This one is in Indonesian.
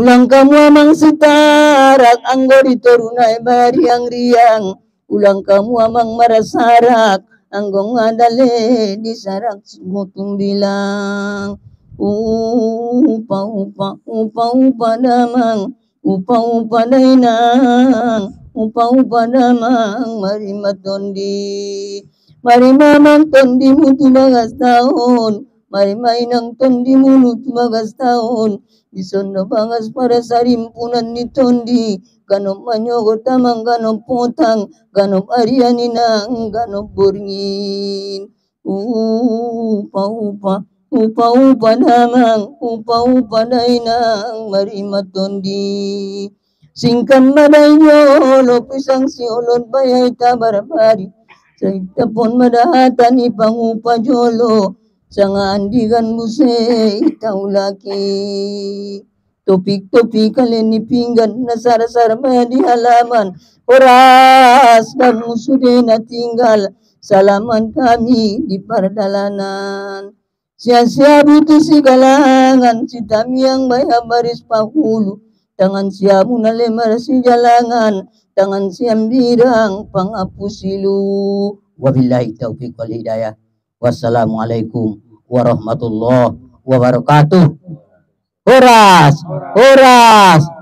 Ulang kamu amang setarak anggo ditorunai bariang riang. Ulang kamu amang marasarak anggo ngadale disarak mutung bilang Upa upa upa upa damang Upa upa dainang. Upa upa damang mari matondi. Mari mamang tondi mutu bagas tahun Marimainang tondi munut magas taon. Ison na bangas para sa rimpunan ni tondi. Ganom manyogo tamang ganom putang. Ganom arianinang ganom burngin. Upa upa. Upa upa namang. Upa upa dainang marimatondi. Singkan maday nyo. Lopisang si olon bayay tabarabari. Sa itapon madahatan ipangupa jolo. Jangan musik lagi Topik-topik kalian pinggan Nasar-sar di halaman. Oras kamu sudah tinggal. Salaman kami di perdalanan. Sia-sia butuh si galangan Si yang bayar baris pahulu. Tangan siamu nalemar si jalangan Tangan siam birang pangapusilu Wabillahi taufiq wal hidayah Wassalamualaikum warahmatullahi wabarakatuh. Horas, horas.